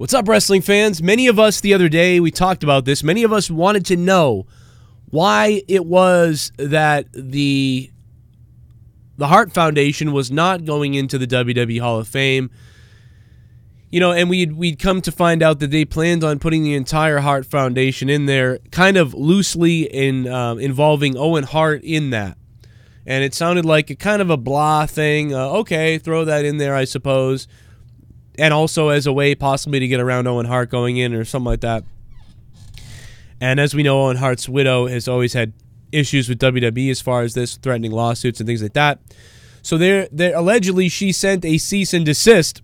What's up, wrestling fans? Many of us the other day, we talked about this. Many of us wanted to know why it was that the the Hart Foundation was not going into the WWE Hall of Fame. You know, and we'd we'd come to find out that they planned on putting the entire Hart Foundation in there, kind of loosely in um, involving Owen Hart in that. And it sounded like a kind of a blah thing. Uh, okay, throw that in there, I suppose and also as a way possibly to get around Owen Hart going in or something like that. And as we know, Owen Hart's widow has always had issues with WWE as far as this, threatening lawsuits and things like that. So there allegedly she sent a cease and desist,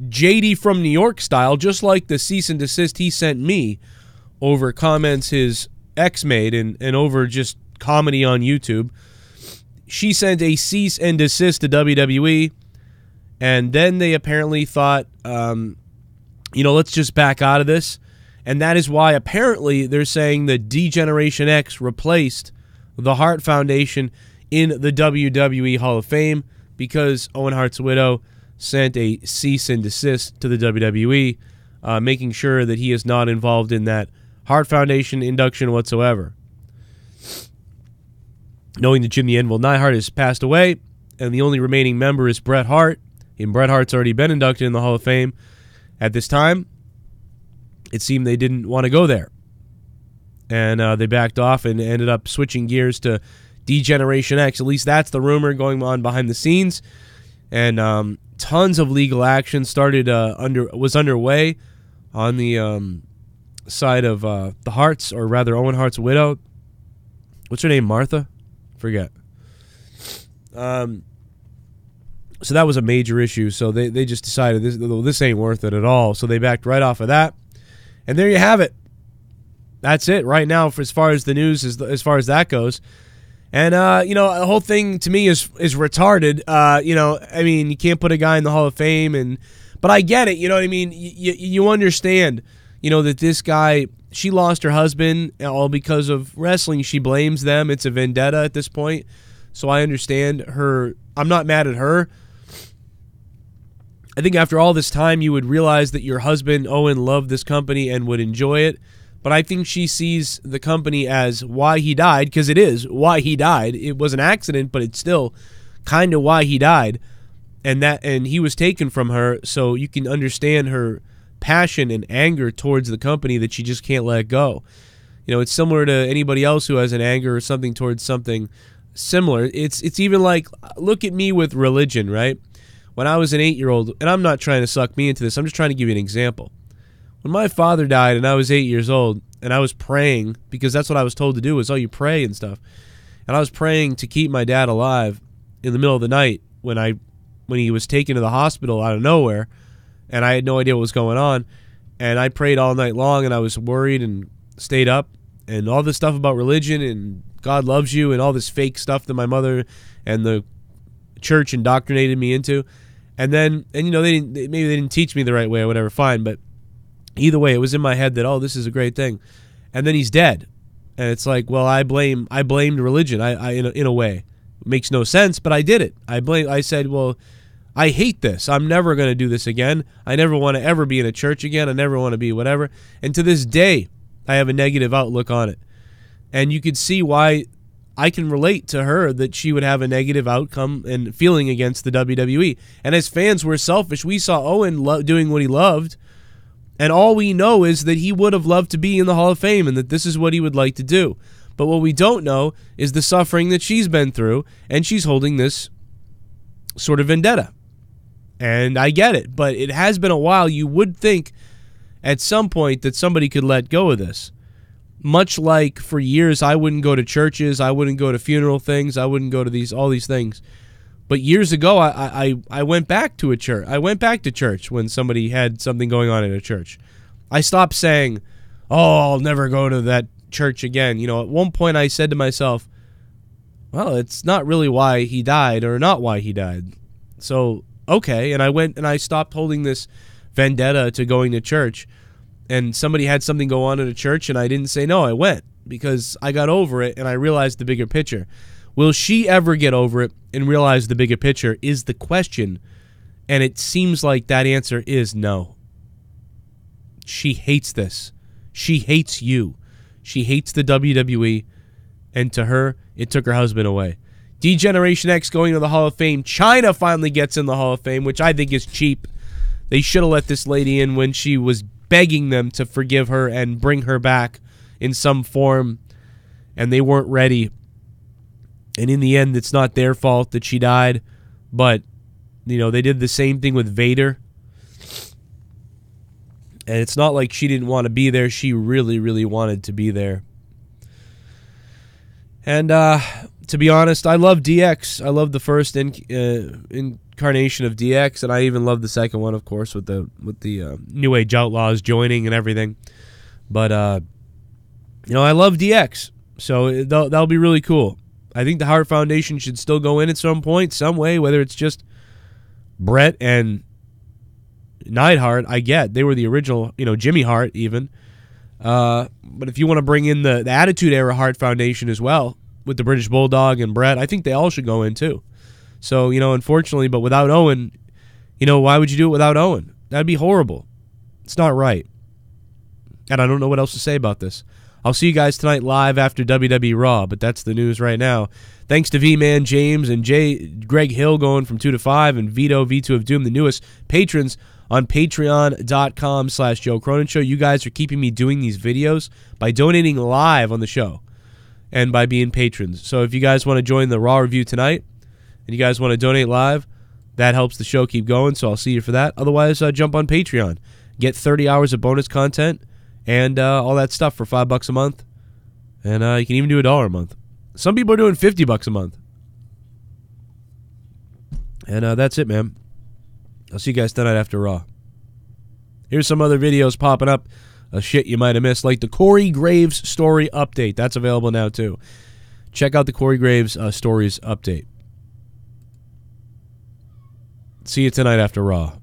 JD from New York style, just like the cease and desist he sent me over comments his ex made and, and over just comedy on YouTube. She sent a cease and desist to WWE and then they apparently thought, um, you know, let's just back out of this. And that is why apparently they're saying that D-Generation X replaced the Hart Foundation in the WWE Hall of Fame because Owen Hart's widow sent a cease and desist to the WWE, uh, making sure that he is not involved in that Hart Foundation induction whatsoever. Knowing that Jim the Anvil Neidhart has passed away, and the only remaining member is Bret Hart, and Bret Hart's already been inducted in the Hall of Fame. At this time, it seemed they didn't want to go there. And uh, they backed off and ended up switching gears to D-Generation X. At least that's the rumor going on behind the scenes. And um, tons of legal action started uh, under was underway on the um, side of uh, the Harts, or rather Owen Hart's widow. What's her name? Martha? Forget. Um, so that was a major issue. So they, they just decided this this ain't worth it at all. So they backed right off of that, and there you have it. That's it right now for as far as the news as as far as that goes. And uh, you know, the whole thing to me is is retarded. Uh, you know, I mean, you can't put a guy in the Hall of Fame, and but I get it. You know what I mean? You you understand. You know that this guy, she lost her husband all because of wrestling. She blames them. It's a vendetta at this point. So I understand her. I'm not mad at her. I think after all this time, you would realize that your husband, Owen, loved this company and would enjoy it. But I think she sees the company as why he died, because it is why he died. It was an accident, but it's still kind of why he died. And that and he was taken from her, so you can understand her passion and anger towards the company that she just can't let go. You know, it's similar to anybody else who has an anger or something towards something similar. It's it's even like look at me with religion, right? When I was an eight year old, and I'm not trying to suck me into this, I'm just trying to give you an example. When my father died and I was eight years old, and I was praying, because that's what I was told to do, is oh, you pray and stuff. And I was praying to keep my dad alive in the middle of the night when I when he was taken to the hospital out of nowhere and I had no idea what was going on. And I prayed all night long and I was worried and stayed up and all this stuff about religion and God loves you and all this fake stuff that my mother and the church indoctrinated me into. And then, and you know, they didn't, maybe they didn't teach me the right way or whatever, fine. But either way, it was in my head that, oh, this is a great thing. And then he's dead. And it's like, well, I blame, I blamed religion. I, I in, a, in a way, it makes no sense, but I did it. I blame, I said, well, I hate this. I'm never going to do this again. I never want to ever be in a church again. I never want to be whatever. And to this day, I have a negative outlook on it. And you could see why I can relate to her that she would have a negative outcome and feeling against the WWE. And as fans, we're selfish. We saw Owen lo- doing what he loved, and all we know is that he would have loved to be in the Hall of Fame and that this is what he would like to do. But what we don't know is the suffering that she's been through, and she's holding this sort of vendetta. And I get it, but it has been a while. You would think at some point that somebody could let go of this much like for years I wouldn't go to churches, I wouldn't go to funeral things, I wouldn't go to these all these things. But years ago, I, I, I went back to a church. I went back to church when somebody had something going on in a church. I stopped saying, "Oh, I'll never go to that church again." You know, at one point I said to myself, "Well, it's not really why he died, or not why he died." So okay, and I went and I stopped holding this vendetta to going to church and somebody had something go on at a church and I didn't say no, I went because I got over it and I realized the bigger picture. Will she ever get over it and realize the bigger picture is the question. And it seems like that answer is no. She hates this. She hates you. She hates the WWE. And to her, it took her husband away. D-Generation X going to the Hall of Fame. Chyna finally gets in the Hall of Fame, which I think is cheap. They should have let this lady in when she was begging them to forgive her and bring her back in some form, and they weren't ready. And in the end, it's not their fault that she died, but you know they did the same thing with Vader. And it's not like she didn't want to be there; she really, really wanted to be there. And uh, to be honest, I love DX. I love the first uh, incarnation of DX, and I even love the second one, of course, with the with the uh, New Age Outlaws joining and everything. But uh, you know, I love DX, so that'll, that'll be really cool. I think the Hart Foundation should still go in at some point, some way, whether it's just Bret and Neidhart. I get they were the original, you know, Jimmy Hart even. Uh, but if you want to bring in the, the Attitude Era Hart Foundation as well, with the British Bulldog and Bret, I think they all should go in too. So, you know, unfortunately, but without Owen, you know, why would you do it without Owen? That'd be horrible. It's not right. And I don't know what else to say about this. I'll see you guys tonight live after WWE Raw, but that's the news right now. Thanks to V Man James and Jay Greg Hill going from two to five, and Vito V2 of Doom, the newest patrons on patreon.com slash Joe Cronin Show. You guys are keeping me doing these videos by donating live on the show and by being patrons. So if you guys want to join the Raw review tonight and you guys want to donate live, that helps the show keep going. So I'll see you for that. Otherwise, uh, jump on Patreon, get 30 hours of bonus content and uh, all that stuff for five bucks a month, and uh, you can even do a dollar a month. Some people are doing 50 bucks a month. And uh, that's it, man. I'll see you guys tonight after Raw. Here's some other videos popping up a shit you might have missed, like the Corey Graves story update. That's available now too. Check out the Corey Graves uh, stories update. See you tonight after Raw.